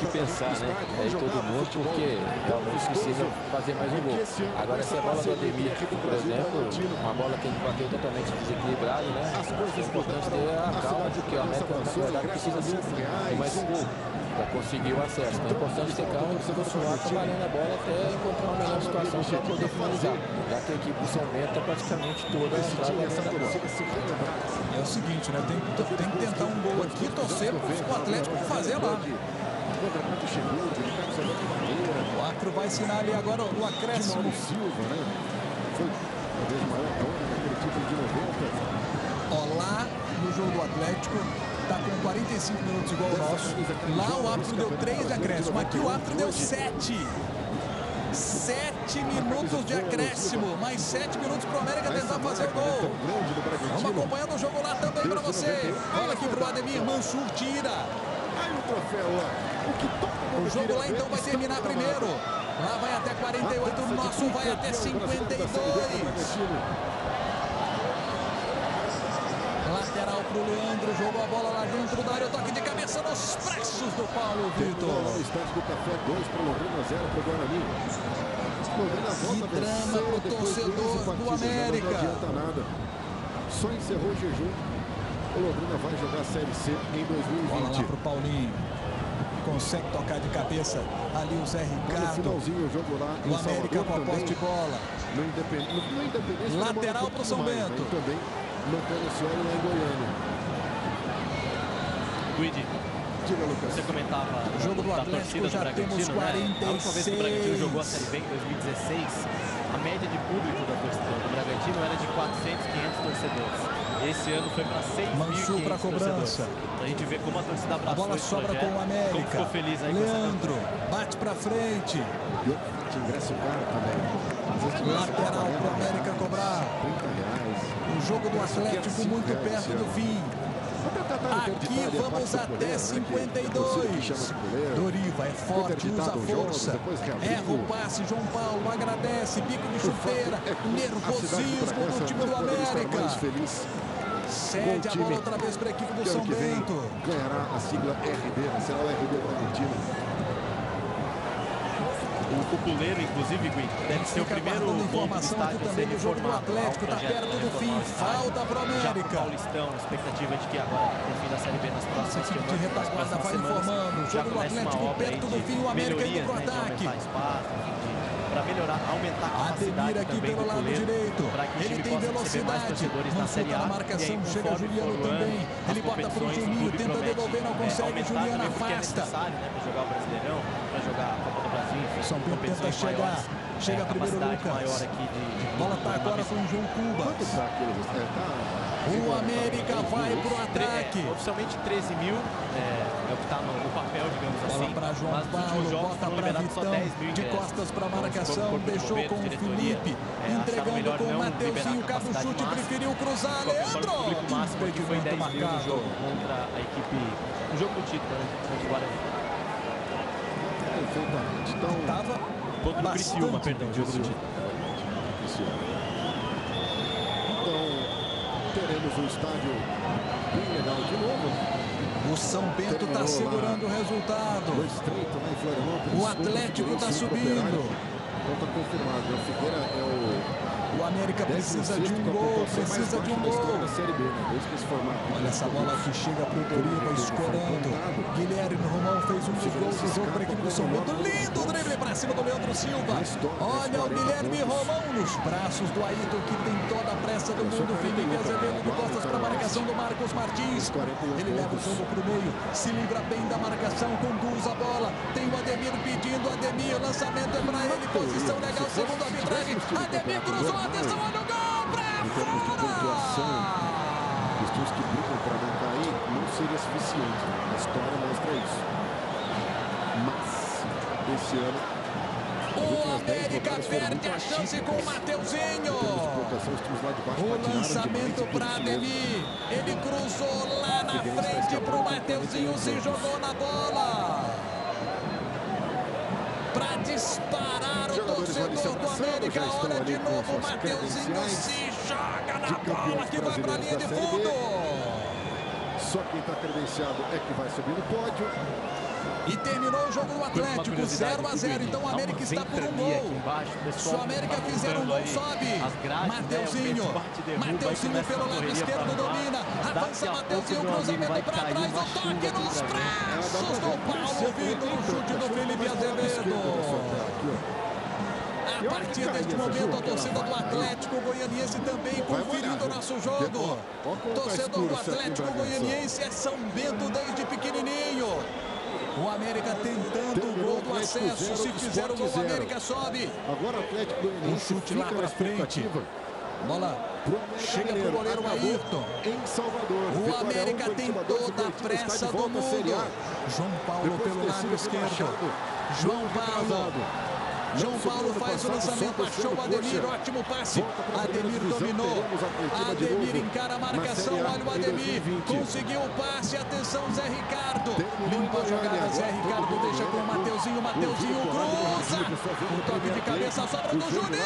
que pensar, né? Aí todo mundo, porque realmente precisa fazer mais um gol. Agora, se a bola do Ademir, por exemplo, uma bola que ele bateu totalmente desequilibrado, né? É importante ter a calma, porque o América, na verdade, precisa de mais um gol para conseguir o acesso. Então é importante ter calma e continuar trabalhando a bola até encontrar uma melhor situação para poder finalizar. Já que a equipe Bento está praticamente toda essa É o seguinte, né? Tem, tem que tentar um gol aqui torcer para o Atlético fazer lá. O Acro vai ensinar ali agora o acréscimo. Silva, né? Foi talvez o maior dono daquele título de 90. Ó, lá no jogo do Atlético, está com 45 minutos igual o nosso. Lá o árbitro deu 3 de acréscimo. Aqui o árbitro deu 7. 7 minutos de acréscimo. Mais 7 minutos para o América tentar fazer o gol. Vamos acompanhando o jogo lá também para você. Olha aqui para o Ademir. Mansur tira. Aí o troféu lá. O jogo lá então vai terminar primeiro. Lá vai até 48, o nosso vai até 52. Lateral para o Leandro, jogou a bola lá dentro da área, o toque de cabeça nos braços do Paulo Vitor. Do Café, 2 para Londrina, 0 para o Guarani. Que drama para o torcedor do América. Não adianta nada. Só encerrou o jejum. O Londrina vai jogar a Série C em 2020. Bola lá para o Paulinho consegue tocar de cabeça ali o Zé Ricardo. finalzinho o jogo lá o América com a posse de bola. No Independência, no Independência Lateral para o São Bento. também no Penacioli lá em Goiânia. Guidi, Diga, Lucas. você comentava o jogo do da Atlético torcida já do temos Bragantino, 46. né? A última vez que o Bragantino jogou a Série B em 2016, a média de público da torcida do Bragantino era de 400, 500 torcedores. Esse ano foi para 6 Mansur para a cobrança. A gente vê como a torcida abraçou A bola sobra projeto, com o América. Como ficou feliz aí Leandro bate para frente. Te ingresso caro também. Lateral para o América cobrar. 30 reais. O jogo do Atlético muito perto do fim. Aqui vamos até 52. Doriva é forte, usa força. Erra o passe, João Paulo agradece, bico de chuteira, nervosismo do time do América. Cede a bola outra vez para a equipe do São Bento. Ganhará a sigla RB, será o RB Bragantino. O Cupuleiro, inclusive, Gui, deve ser o primeiro ponto do estádio também ser do jogo do reformado. Atlético, está perto de do fim, o falta para o América. Paulistão, expectativa de que agora, no fim da Série B, nas próximas Essa equipe de semanas, nas retaguarda vai informando. O jogo do Atlético perto do de fim, o América indo melhorias, pro né, de ataque. espaço, para melhorar, aumentar a capacidade Ademir aqui também pelo do lado goleiro, direito. para que Ele tem velocidade. na Mansur Série tá na A. marcação. Aí, Chega Juliano ano, também. Ele bota competições, o Juninho. Tenta devolver, não é, consegue. Juliano é afasta. necessário, né, para jogar o Brasileirão, para jogar a Copa do Brasil, enfim, São Bento tenta chegar. maiores, Chega é, primeiro Lucas. maior aqui de, de Bola tá agora com o João Cuba. Tá tá... O América vai pro ataque. é, oficialmente 13 mil é, é o que está no, no papel, digamos Bola assim. para João mas nos últimos Paulo, jogos bota foram para liberados só Vitão, 10 mil de costas para a Então, marcação, deixou com o Felipe, é, entregando com o Mateuzinho, liberar a cabo capacidade chute, máxima. preferiu cruzar, Leandro! O máximo aqui foi 10 mil no marcado. jogo contra a equipe, no jogo do título, né, contra o Guarani. Perfeitamente. Então, Tava Contra o Criciúma, perdão, jogo do título. então, teremos um estádio bem legal de novo. O São Bento está segurando lá o resultado. No estreito, Florianópolis. O Atlético tá Cinco subindo. Então tá confirmado. O Figueira é o O América precisa de 16º um gol, precisa de um gol. né? Formato. Olha essa bola que chega pro Doriva escorando. Guilherme Romão fez um dos gols do jogo para a equipe do São Bento. Para cima do Leandro Silva. Olha o Guilherme Romão nos braços do Ayrton que tem toda a pressa do mundo. Felipe Azevedo de costas para a marcação do Marcos Martins. Ele leva o jogo para o meio, se livra bem da marcação, conduz a bola. Tem o Ademir pedindo, Ademir, lançamento é para ele, posição legal, segundo a arbitragem. Ademir cruzou, atenção, olha o gol para fora! times que brigam para não cair não seria suficiente. A história mostra isso. Mas, esse ano, O América perde a chance com o Mateuzinho. O lançamento para. Ademir. Ele cruzou lá na frente para o Mateuzinho. Se jogou na bola. Para disparar o torcedor do América. Olha de novo o Mateuzinho. Se joga na bola que vai para a linha de fundo. Só quem está credenciado é que vai subir no pódio. E terminou o jogo do Atlético, 0 a 0. Então o América está por um gol. Se o América fizer um gol, sobe. Mateuzinho. Mateuzinho pelo lado esquerdo domina. Avança Mateuzinho, cruzamento para trás. O toque nos braços do Paulo Vitor. O chute do Felipe Azevedo. A partir deste momento, a torcida do Atlético Goianiense também conferindo o nosso jogo. Torcedor do Atlético Goianiense é São Bento desde pequenininho. O América tentando o gol do acesso. Se fizer o gol, o América sobe. Agora o Atlético Goianiense um chute lá para frente. Bola chega para o goleiro Ayrton. Em Salvador. O América tem toda a pressa do mundo. João Paulo pelo lado esquerdo. João Paulo. João Paulo faz o lançamento, achou o Ademir, ótimo passe. Ademir dominou. Ademir encara a marcação, olha o Ademir. Conseguiu o passe, atenção Zé Ricardo. Limpa a jogada, Zé Ricardo deixa com o Mateuzinho. Mateuzinho cruza. Um toque de cabeça, sobra do Juninho.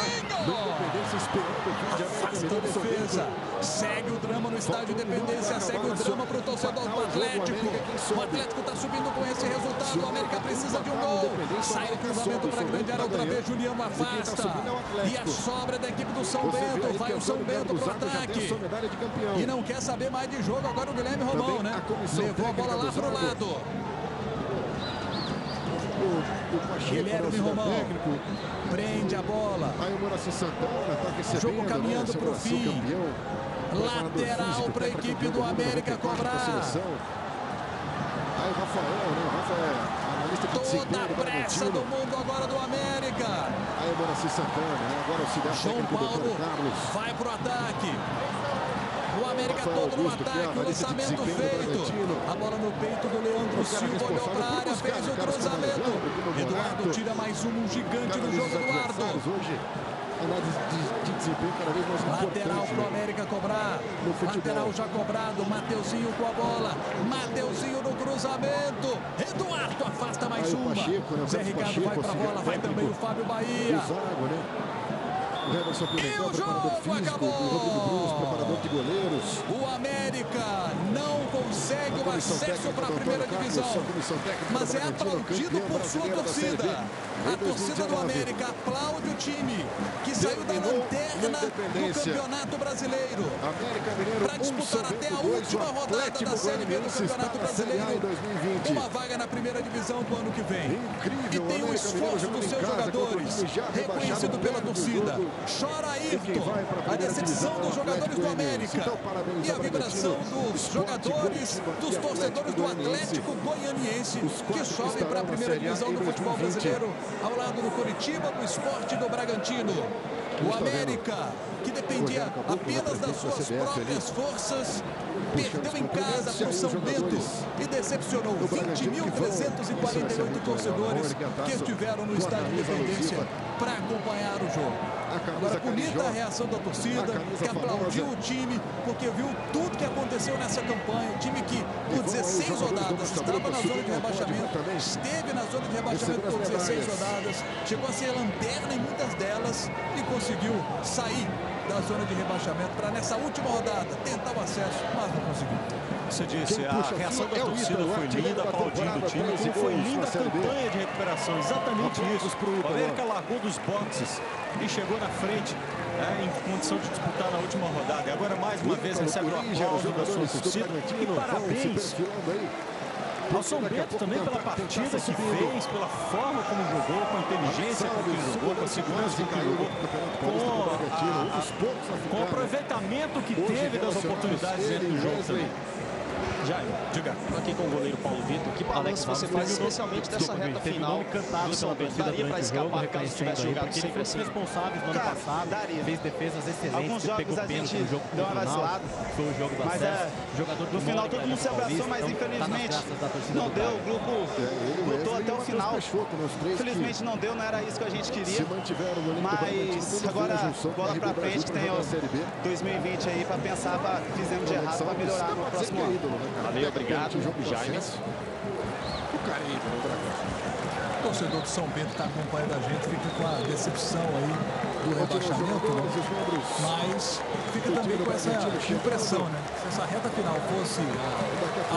Afasta a defesa. Segue o drama no estádio Independência, segue o drama para o torcedor do Atlético. O Atlético está subindo com esse resultado. O América precisa de um gol. Sai o cruzamento para a grande área outra vez. Juliano afasta. E a sobra da equipe do São Bento. Vai o São Bento para o ataque. E não quer saber mais de jogo. Agora o Guilherme Romão, né? Levou a bola lá para o lado. Guilherme Romão prende a bola. Aí o Moraci Santana tá recebendo. Jogo caminhando para o fim. Lateral para a equipe do América cobrar. Aí o Rafael, né? O Rafael. Toda a pressa do mundo agora do América. Aí o Moraci Santana, né? Agora o Cidade João Paulo vai para o ataque. O América Rafael todo no ataque, o lançamento feito. A bola no peito do Leandro Silva, olhou para a área, fez o cruzamento. Eduardo tira mais um, um gigante no jogo, Eduardo análise de, de, desempenho cada vez mais Lateral para o América cobrar. Lateral já cobrado. Mateuzinho com a bola. Mateuzinho no cruzamento. Eduardo afasta mais Aí uma. Pacheco, né? Zé Ricardo Pacheco, vai para a bola. Vai também o Fábio Bahia. Zago, né? O Pimentel, preparador físico. Acabou. O Rodrigo Brunos, preparador de goleiros. O América não consegue o acesso para a primeira divisão. Mas é aplaudido por sua torcida. A torcida do América aplaude o time que saiu da lanterna do Campeonato Brasileiro. Para disputar até a última rodada da Série B do Campeonato Brasileiro. Uma vaga na primeira divisão do ano que vem. E tem o esforço dos seus jogadores, reconhecido pela torcida. Chora Ayrton, a decepção dos jogadores do América e a vibração dos jogadores, dos torcedores do Atlético Goianiense, que sobem para a primeira divisão do futebol brasileiro, ao lado do Curitiba, do Esporte do Bragantino. O América, que dependia apenas das suas próprias forças, perdeu em casa para o São Bento e decepcionou 20.348 torcedores que estiveram no estádio de Independência para acompanhar o jogo. Agora, bonita a reação da torcida, que aplaudiu o time, porque viu tudo que aconteceu nessa campanha. O time que, por 16 rodadas, estava na zona de rebaixamento, esteve na zona de rebaixamento por 16 rodadas, chegou a ser lanterna em muitas delas e conseguiu sair da zona de rebaixamento para, nessa última rodada, tentar o acesso, mas não conseguiu. Você disse, a reação da torcida foi linda, aplaudindo o time, como foi linda a campanha de recuperação, exatamente isso. O América largou dos boxes e chegou na frente é, em condição de disputar na última rodada. E agora, mais uma vez, recebe o aplauso da sua torcida. E parabéns ao São Bento também pela partida que fez, pela forma como jogou, com a inteligência com que jogou, com a segurança com que jogou, com, com o aproveitamento que teve das oportunidades dentro do jogo também. Jair, diga. Aqui com o goleiro Paulo Vitor. Que balanço você faz especialmente dessa reta final do São Bento? Daria para escapar caso tivesse jogado sempre assim? responsáveis no ano passado, daria. fez defesas excelentes, Alguns jogos pegou pênalti gente no jogo deu uma vacilada. Foi o jogo do Mas acesso. é, jogador no final todo mundo se abraçou, mas então, infelizmente tá não deu. O grupo lutou até o final. Infelizmente não deu, não era isso que a gente queria. Mas agora, bola pra frente, tem o 2020 aí pra pensar, pra, fizemos de errado, pra melhorar no próximo ano. Valeu, obrigado. Jaime. O Caribe, no Dragão. O torcedor do São Bento está acompanhando a gente, fica com a decepção aí do rebaixamento, né? mas fica também com essa impressão, né? Se essa reta final fosse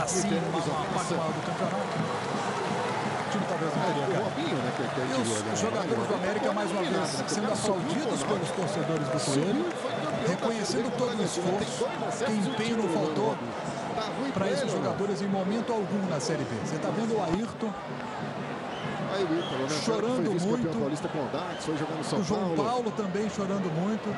assim, uma parte maior do campeonato, né? E os jogadores do América, mais uma vez, sendo aplaudidos pelos torcedores do Coelho, reconhecendo todo o esforço, que empenho não faltou para esses jogadores em momento algum na Série B. Você está vendo o Ayrton chorando muito. o João Paulo também chorando muito.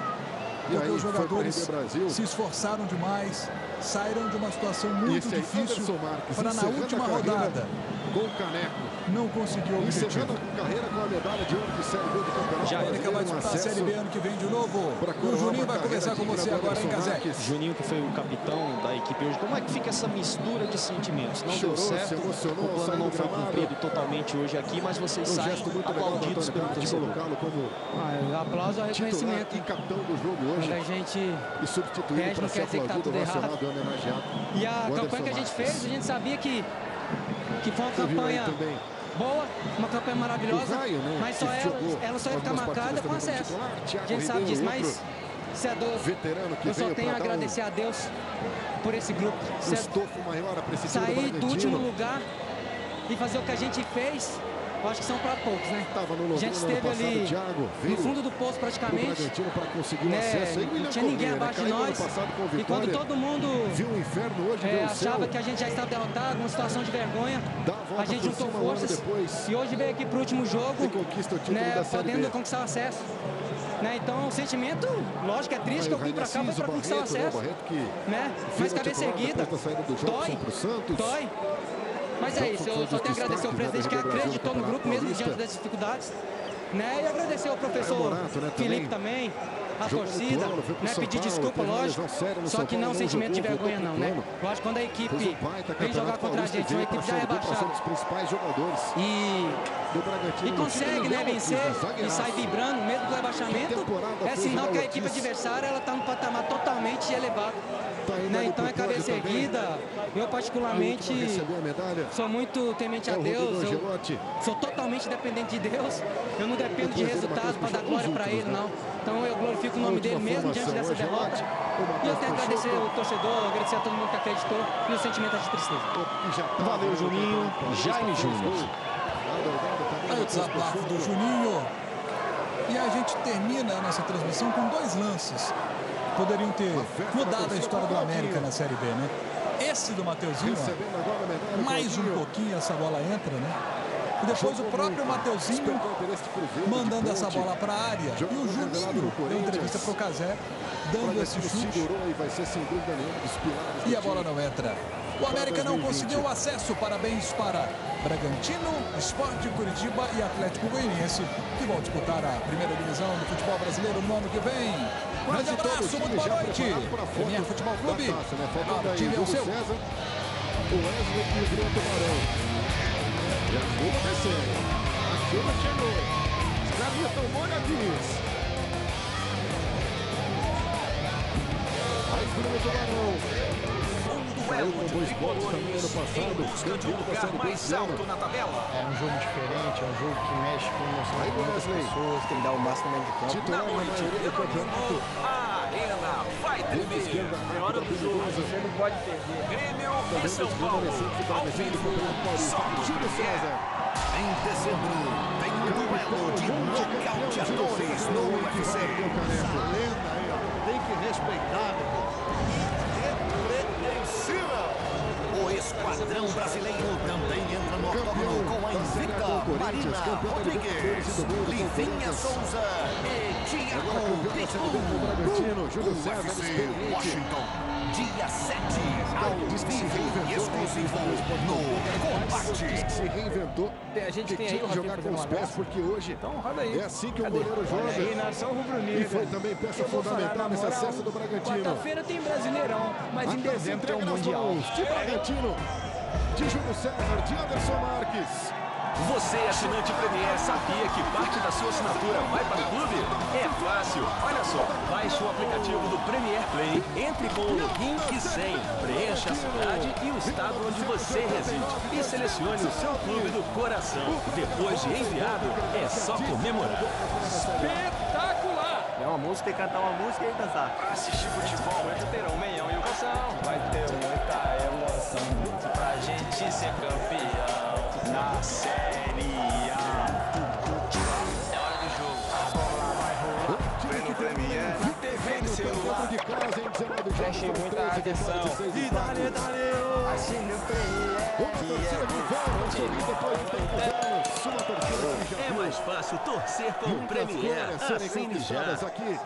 Porque os jogadores se esforçaram demais, saíram de uma situação muito difícil para na última rodada. Com o caneco não conseguiu o Encerrando a carreira com a medalha de ouro de Série B do Campeonato vai disputar a Série B ano que vem de novo. O Juninho vai conversar com você agora Kazek. Juninho, que foi o capitão da equipe hoje, como é que fica essa mistura de sentimentos? Não Chorou, deu certo, o plano não foi cumprido totalmente hoje aqui, mas vocês um saem aplaudidos pelo torcedor. Ah, aplauso ao reconhecimento. E capitão do jogo hoje. Quando a gente e substituído não quer dizer que tá tudo errado. E a campanha que a gente fez, a gente sabia que, que foi uma campanha boa, uma campanha maravilhosa, Raio, né, mas só ela, ela só ia ficar marcada com acesso. A gente sabe disso, mas se é dor, eu só tenho a agradecer um... a Deus por esse grupo. É... maior, sair do último lugar e fazer o que a gente fez eu acho que são para poucos, né? a gente esteve ali Thiago, no fundo do poço praticamente. Né? Não tinha ninguém abaixo de nós. E quando todo mundo viu o inferno hoje, é, achava que a gente já estava derrotado, uma situação de vergonha, a gente juntou forças. E hoje veio aqui para o último jogo, né, podendo conquistar o acesso. Né? Então, o sentimento, lógico, é triste que eu vim para cá para conquistar o acesso. Né? Mas cabeça erguida, dói, dói. Mas é isso, eu só tenho a agradecer ao presidente que acreditou no grupo, mesmo diante das dificuldades. Né? E agradecer ao professor né, Felipe também, a torcida, né? Pedir desculpa, lógico. Só que não sentimento de vergonha, não, né? Lógico, quando a equipe vem jogar contra a gente, uma equipe já é baixada. E, e consegue, né, vencer e sai vibrando, mesmo do rebaixamento, é sinal que a equipe adversária ela está num patamar totalmente elevado. Né? Então é cabeça erguida. Eu, particularmente, sou muito temente a é Deus. Eu sou totalmente dependente de Deus. Eu não dependo de resultados para dar glória para Ele, não. Então eu glorifico o nome dele mesmo diante dessa derrota. E eu tenho que agradecer o torcedor, agradecer a todo mundo que acreditou e o sentimento de tristeza. Valeu, Juninho. Jaime Júnior. Desabafo do Juninho. E a gente termina a nossa transmissão com dois lances poderiam ter mudado a história do América na Série B, né? Esse do Mateuzinho, ó, mais um pouquinho essa bola entra, né? E depois o próprio Mateuzinho mandando essa bola para a área. E o Juninho deu entrevista para o Casé, dando esse chute. E a bola não entra. O América não conseguiu acesso. Parabéns para Bragantino, Esporte Curitiba e Atlético Goianiense, que vão disputar a primeira divisão do futebol brasileiro no ano que vem. Grande abraço, muito boa noite. Premier Futebol Clube, o time é o seu. César, o Wesley e o Grande Tubarão. Já vou descendo. A chuva chegou. Os caras já estão molhadinhos. Aí, Grande Tubarão. Saiu com dois pontos também ano passado. Campeão da Série B esse ano. É um jogo diferente, é um jogo que mexe com o emoção de muitas pessoas, tem que dar o máximo de campo. Titular na maioria do campeonato. A arena vai tremer. É hora do jogo, você não pode perder. Grêmio e São Paulo. Ao vivo, só no César. Em dezembro, tem um duelo de nocauteadores no UFC. Essa lenda aí, ó. Tem que respeitar, meu Esquadrão brasileiro também entra no octógono com a invicta Marina Rodrigues, Livinha Souza e Thiago Pitbull. UFC Washington, dia 7, ao vivo e exclusivo no Combate. Se reinventou, a gente tem que jogar com os pés, porque hoje é assim que o goleiro joga. E foi também peça fundamental nesse acesso do Bragantino. Quarta-feira tem Brasileirão, mas em dezembro tem o Mundial. De Bragantino de Júlio César, de Anderson Marques. Você, assinante Premier, sabia que parte da sua assinatura vai para o clube? É fácil. Olha só, baixe o aplicativo do Premier Play, entre com o login e senha, preencha a cidade e o estado onde você reside e selecione o seu clube do coração. Depois de enviado, é só comemorar. Espetacular! É uma música e cantar uma música e dançar. Pra assistir futebol, é terão meião e o calção. Vai ter muita emoção de ser campeão na Série A. É hora do jogo. A bola vai rolar pelo Premier, na TV do celular. Preste muita atenção. E dale, dale, oh. Achei o Premier, que é muito forte. É mais fácil torcer com o Premier. Assine já. Aqui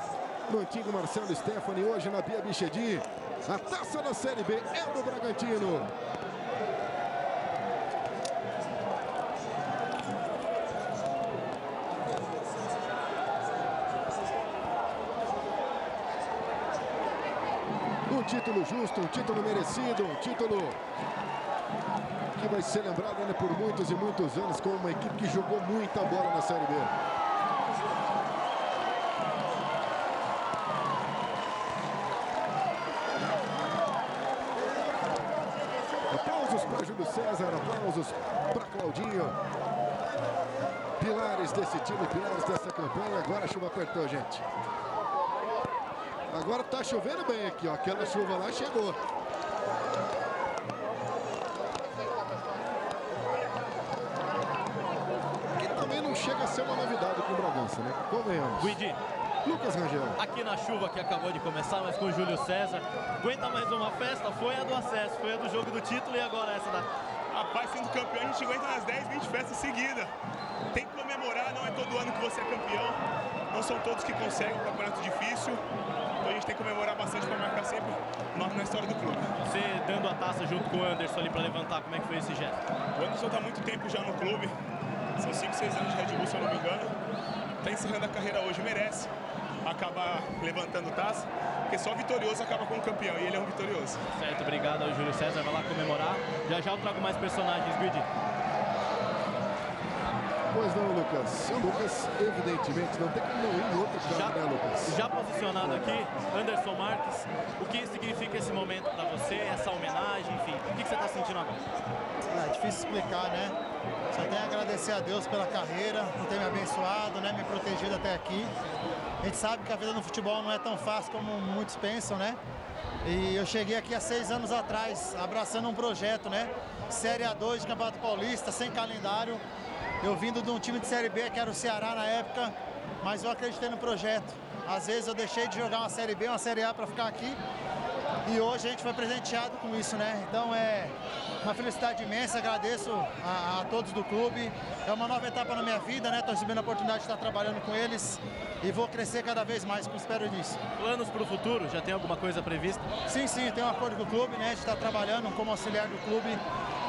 no antigo Marcelo Stefani, hoje na Bia Bichedi. A taça da Série B é do Bragantino. Um título justo, um título merecido, um título que vai ser lembrado ainda por muitos e muitos anos como uma equipe que jogou muita bola na Série B. Aplausos para Júlio César, aplausos para Claudinho. Pilares desse time, pilares dessa campanha. Agora a chuva apertou, gente. Agora tá chovendo bem aqui, ó. Aquela chuva lá chegou. E também não chega a ser uma novidade com o Bragança, né? Convenhamos. Guidi, Lucas Rangel. aqui na chuva que acabou de começar, mas com o Júlio César. Aguenta mais uma festa? Foi a do acesso, foi a do jogo do título e agora essa da... Rapaz, sendo campeão, a gente aguenta umas 10, 20 festas seguidas. Tem que comemorar, não é todo ano que você é campeão. Não são todos que conseguem, um campeonato difícil. Então a gente tem que comemorar bastante para marcar sempre na história do clube. Você dando a taça junto com o Anderson ali pra levantar, como é que foi esse gesto? O Anderson está há muito tempo já no clube. São 5, 6 anos de Red Bull, se eu não me engano. Está encerrando a carreira hoje, merece acabar levantando taça, porque só vitorioso acaba com o campeão, e ele é um vitorioso. Certo, obrigado ao Júlio César, vai lá comemorar. Já já eu trago mais personagens, Guidi. Pois não, Lucas. O Lucas, evidentemente, não tem como não ir em outro Já, jogo, né, Lucas? já posicionado aqui, Anderson Marques, o que significa esse momento pra você, essa homenagem, enfim, o que que você tá sentindo agora? É difícil explicar, né? Só tenho a agradecer a Deus pela carreira, por ter me abençoado, né? Me protegido até aqui. A gente sabe que a vida no futebol não é tão fácil como muitos pensam, né? E eu cheguei aqui há seis anos atrás, abraçando um projeto, né? Série A2 de Campeonato Paulista, sem calendário. Eu vindo de um time de Série B, que era o Ceará na época, mas eu acreditei no projeto. Às vezes eu deixei de jogar uma Série B, uma Série A para ficar aqui. E hoje a gente foi presenteado com isso, né? Então é uma felicidade imensa, agradeço a, a todos do clube. É uma nova etapa na minha vida, né? Estou recebendo a oportunidade de estar trabalhando com eles e vou crescer cada vez mais, como espero nisso. Planos pro futuro, já tem alguma coisa prevista? Sim, sim, tem um acordo com o clube, né? A gente está trabalhando como auxiliar do clube,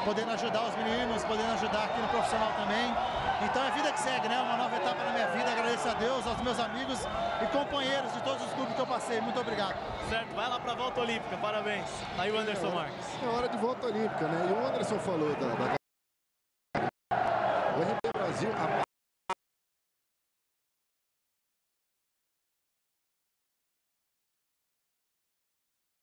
podendo ajudar os meninos, podendo ajudar aqui no profissional também. Então é vida que segue, né? Uma nova etapa na minha vida. Agradeço a Deus, aos meus amigos e companheiros de todos os clubes que eu passei. Muito obrigado. Certo, vai lá pra volta olímpica, parabéns. Aí o Anderson Marques. É hora de volta olímpica, né? E o Anderson falou da, da... O RB Brasil, a